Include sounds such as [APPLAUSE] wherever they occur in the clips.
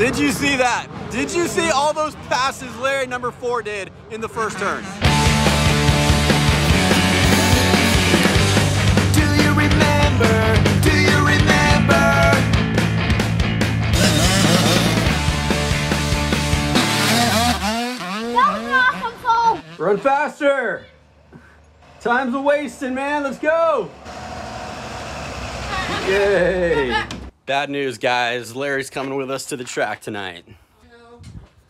Did you see that? Did you see all those passes Larry number four did in the first turn? Do you remember? Do you remember? That was an awesome fall. Run faster! Time's a wasting, man. Let's go! [LAUGHS] Yay! Bad news, guys. Larry's coming with us to the track tonight. No.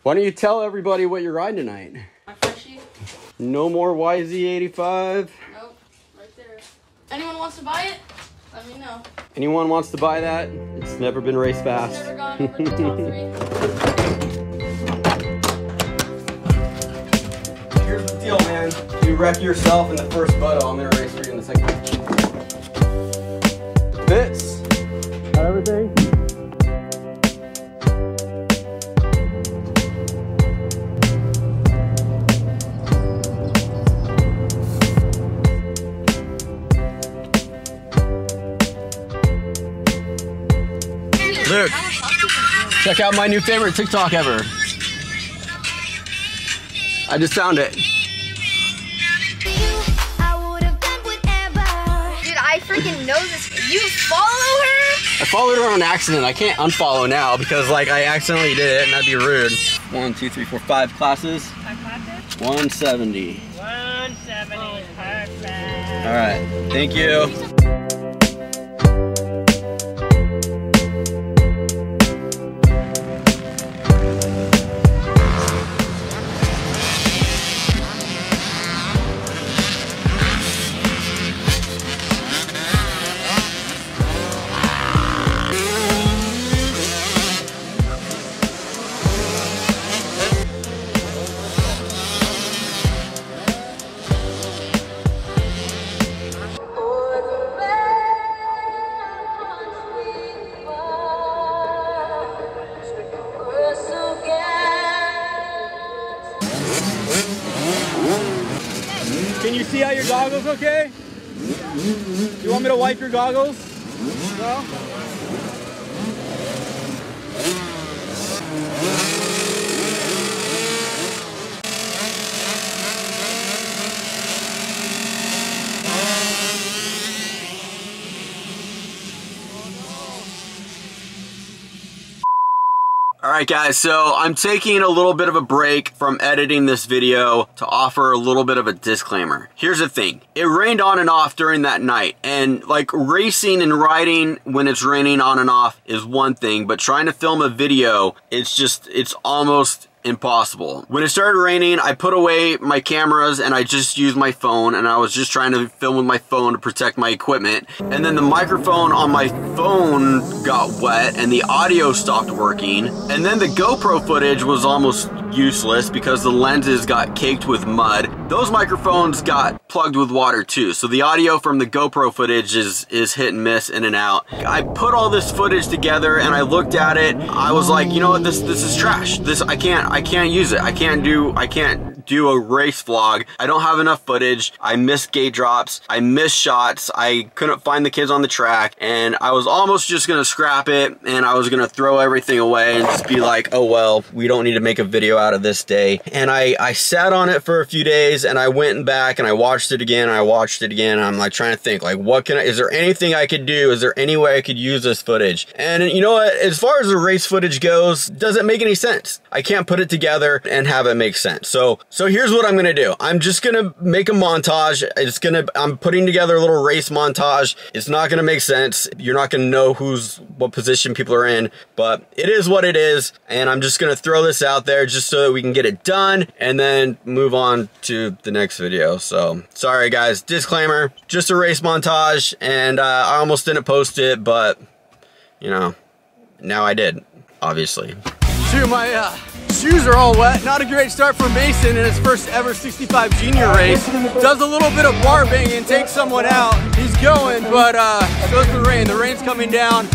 Why don't you tell everybody what you're riding tonight? My freshie? No more YZ85. Nope. Right there. Anyone wants to buy it? Let me know. Anyone wants to buy that? It's never been race fast. Never gone over the top three. [LAUGHS] Here's the deal, man. You wreck yourself in the first moto, I'm gonna race for you in the second. Check out my new favorite TikTok ever. I just found it. Dude, I freaking know this. You follow her? I followed her on accident. I can't unfollow now because like I accidentally did it and that'd be rude. One, two, three, four, five classes. Five classes? 170. 170, perfect. All right. Thank you. Can you see out your goggles okay? You want me to wipe your goggles? No? Alright guys, so I'm taking a little bit of a break from editing this video to offer a little bit of a disclaimer. Here's the thing, it rained on and off during that night and like racing and riding when it's raining on and off is one thing, but trying to film a video, it's just, it's almost impossible. When it started raining, I put away my cameras and I just used my phone and I was just trying to film with my phone to protect my equipment. And then the microphone on my phone got wet and the audio stopped working. And then the GoPro footage was almost useless because the lenses got caked with mud. Those microphones got plugged with water too. So the audio from the GoPro footage is, is hit and miss in and out. I put all this footage together and I looked at it. I was like, you know what, this, this is trash. This, I can't, I can't use it. I can't do, I can't do a race vlog. I don't have enough footage. I missed gate drops. I missed shots. I couldn't find the kids on the track and I was almost just gonna scrap it and I was gonna throw everything away and just be like, oh well, we don't need to make a video out of this day. And I, I sat on it for a few days and I went back and I watched it again and I watched it again I'm like trying to think like, what can I, is there anything I could do? Is there any way I could use this footage? And you know what, as far as the race footage goes, doesn't make any sense. I can't put it together and have it make sense. So, so here's what I'm gonna do. I'm just gonna make a montage. It's gonna, I'm putting together a little race montage. It's not gonna make sense. You're not gonna know who's, what position people are in, but it is what it is. And I'm just gonna throw this out there just so that we can get it done and then move on to the next video. So sorry guys, disclaimer, just a race montage and uh, I almost didn't post it, but you know, now I did, obviously. Shoot, my uh, shoes are all wet. Not a great start for Mason in his first ever 65 junior race. Does a little bit of bar banging, takes someone out. He's going, but uh, so is the rain. The rain's coming down.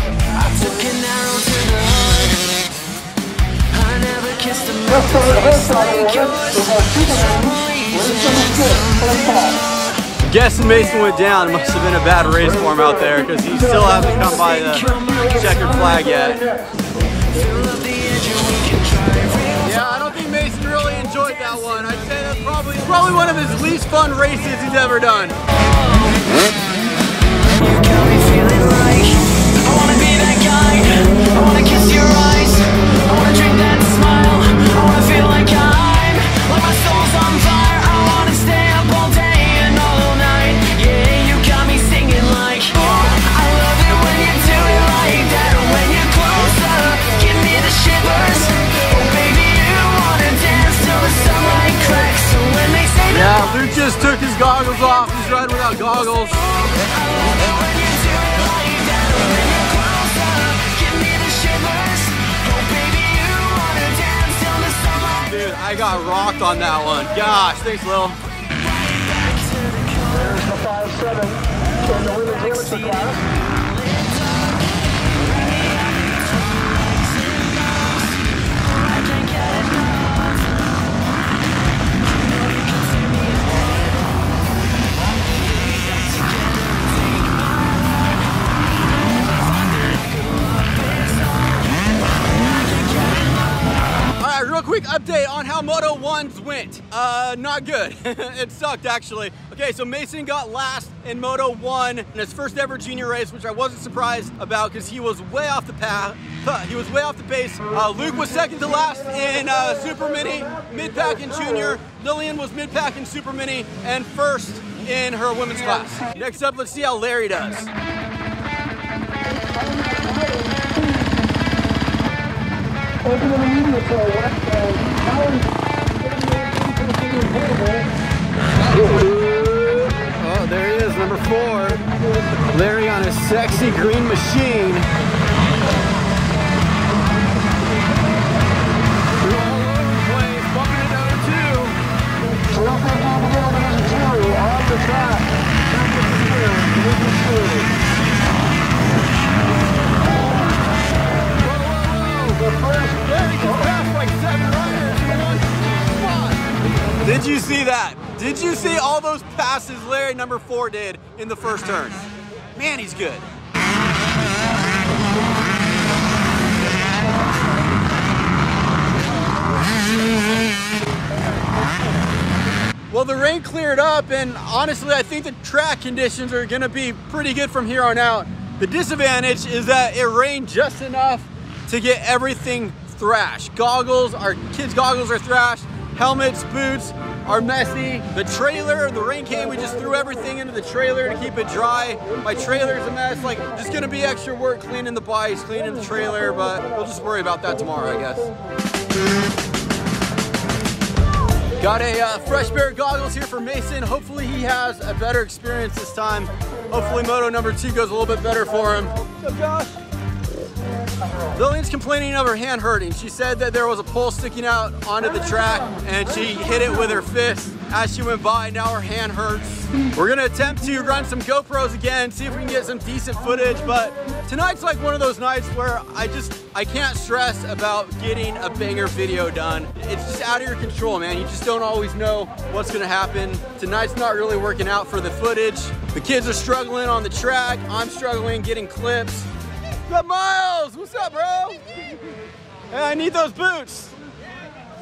Guessing Mason went down. It must have been a bad race for him out there because he still hasn't come by the checkered flag yet. That one. I'd say that's probably probably one of his least fun races he's ever done. Luke just took his goggles off. He's riding without goggles. Dude, I got rocked on that one. Gosh, thanks, Lil. All went. Uh, not good. [LAUGHS] it sucked, actually. Okay, so Mason got last in Moto 1 in his first ever junior race, which I wasn't surprised about because he was way off the path. He was way off the pace. Uh, Luke was second to last in uh, Super Mini, mid-pack and junior. Lillian was mid-pack and Super Mini, and first in her women's class. Next up, let's see how Larry does. Oh, there he is, number four. Larry on his sexy green machine. Did you see all those passes Larry number four did in the first turn? Man, he's good. Well, the rain cleared up, and honestly, I think the track conditions are going to be pretty good from here on out. The disadvantage is that it rained just enough to get everything thrashed. Goggles, our kids' goggles are thrashed. Helmets, boots are messy. The trailer, the rain came, we just threw everything into the trailer to keep it dry. My trailer's a mess. Like, just gonna be extra work cleaning the bikes, cleaning the trailer, but we'll just worry about that tomorrow, I guess. Got a uh, fresh pair of goggles here for Mason. Hopefully he has a better experience this time. Hopefully moto number two goes a little bit better for him. What's up, Josh? Lillian's complaining of her hand hurting. She said that there was a pole sticking out onto the track and she hit it with her fist as she went by. Now her hand hurts. We're gonna attempt to run some GoPros again, see if we can get some decent footage, but tonight's like one of those nights where I just, I can't stress about getting a banger video done. It's just out of your control, man. You just don't always know what's gonna happen. Tonight's not really working out for the footage. The kids are struggling on the track. I'm struggling getting clips. What's up, Miles? What's up, bro? Hey, I need those boots.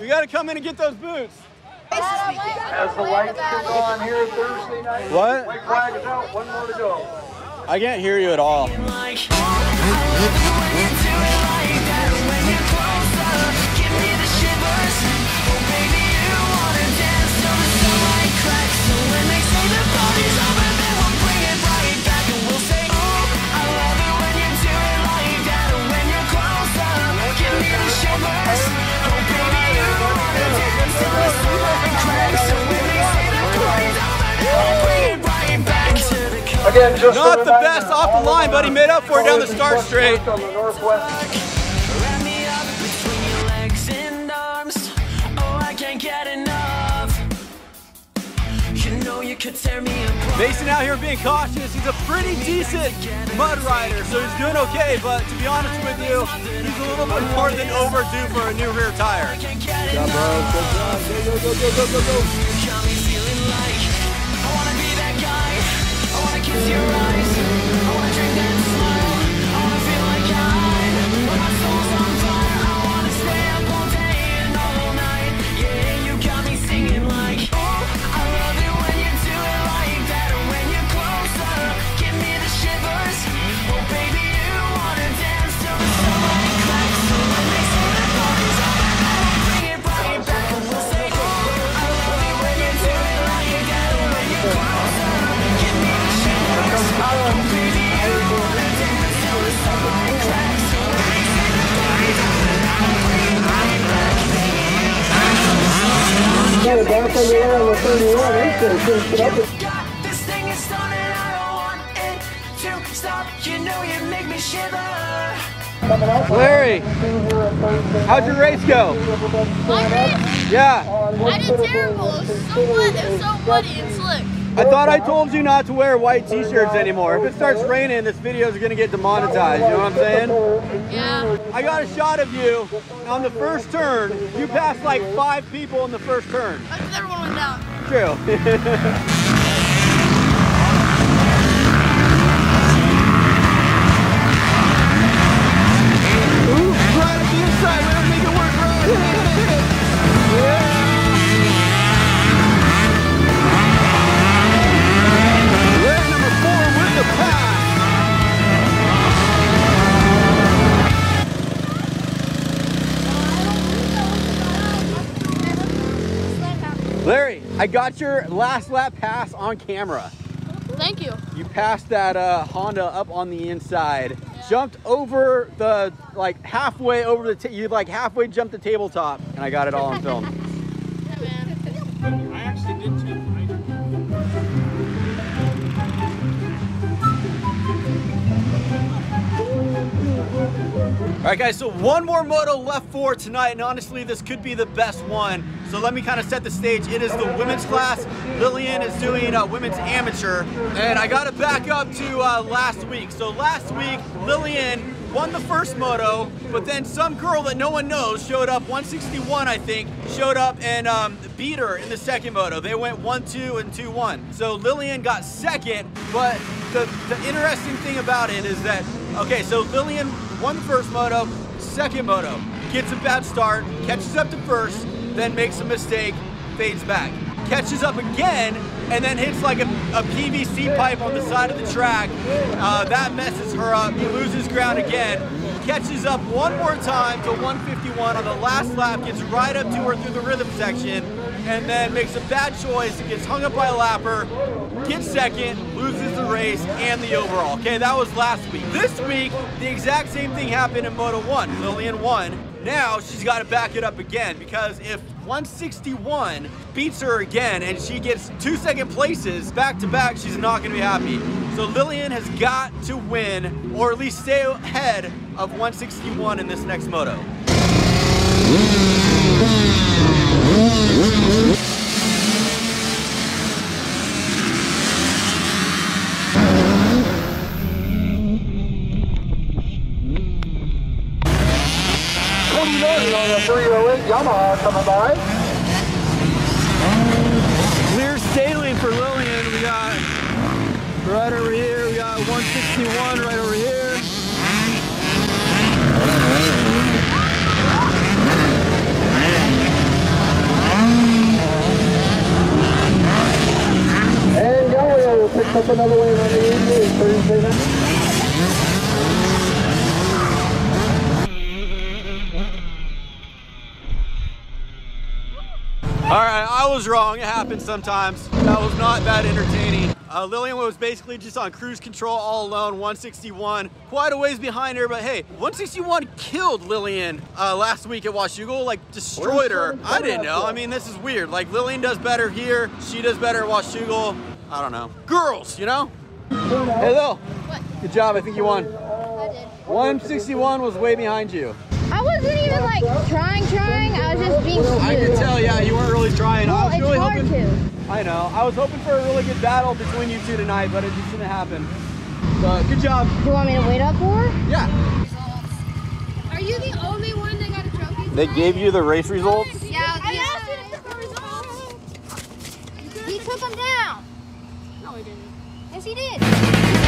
We gotta come in and get those boots. As the lights kick on here Thursday night, What? white flag is out, one more to go. I can't hear you at all. Again, just Not the best off the line, but he made up for it down the start straight. On the northwest Wrap me up between your legs and arms. Oh, I can't get enough. You know you could tear me apart. Mason out here being cautious. He's a pretty decent mud rider, so he's doing okay. But to be honest with you, he's a little bit more than overdue for a new rear tire. Can't get enough. You got me feeling to stop. You know you make me shiver. Coming up. Larry, how'd your race go? Yeah, I did terrible. It was so wet. It was so muddy and slick. I thought I told you not to wear white t-shirts anymore. If it starts raining, this video is gonna get demonetized. You know what I'm saying? Yeah. I got a shot of you on the first turn. You passed like five people in the first turn. True. [LAUGHS] I got your last lap pass on camera. Thank you. You passed that uh, Honda up on the inside, jumped over the like halfway over the you like halfway jumped the tabletop, and I got it all on film. [LAUGHS] Yeah, man. I actually did All right, guys. So one more moto left for tonight, and honestly, this could be the best one. So let me kind of set the stage. It is the women's class. Lillian is doing uh, women's amateur, and I got to back up to uh, last week. So last week, Lillian won the first moto, but then some girl that no one knows showed up, 161 I think, showed up and um, beat her in the second moto. They went 1-2 and 2-1. So Lillian got second, but the, the interesting thing about it is that, okay, so Lillian won the first moto, second moto, gets a bad start, catches up to first, then makes a mistake, fades back. Catches up again, and then hits like a, a PVC pipe on the side of the track. Uh, that messes her up. He loses ground again. Catches up one more time to 151 on the last lap, gets right up to her through the rhythm section, and then makes a bad choice and gets hung up by a lapper, gets second, loses race and the overall. Okay, that was last week. This week, the exact same thing happened in Moto 1. Lillian won. Now she's got to back it up again because if 161 beats her again and she gets two second places back to back, she's not going to be happy. So Lillian has got to win or at least stay ahead of 161 in this next moto. A coming by. Clear sailing for Lillian. We got right over here. We got 161 right over here. And Galileo picks up another way. the 88, 37. All right, I was wrong. It happens sometimes. That was not that entertaining. Uh, Lillian was basically just on cruise control all alone, 161. Quite a ways behind her, but hey, 161 killed Lillian uh, last week at Washougal, like destroyed her. I didn't know. I mean, this is weird. Like Lillian does better here. She does better at Washougal. I don't know. Girls, you know? Hey, Lil. What? Good job. I think you won. I did. 161 was way behind you. I wasn't even like trying, trying. I was just being stupid. I could tell, yeah, you weren't really trying. I was it's really hard hoping. to. I know. I was hoping for a really good battle between you two tonight, but it just didn't happen. But good job. Do you want me to wait up for her? Yeah. Are you the only one that got a trophy? They gave you the race results? Yeah. I asked you to took the results. He took them down. No, he didn't. Yes, he did.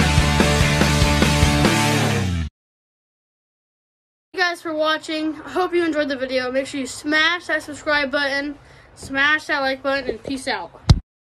Guys for watching. I hope you enjoyed the video. Make sure you smash that subscribe button, smash that like button, and peace out.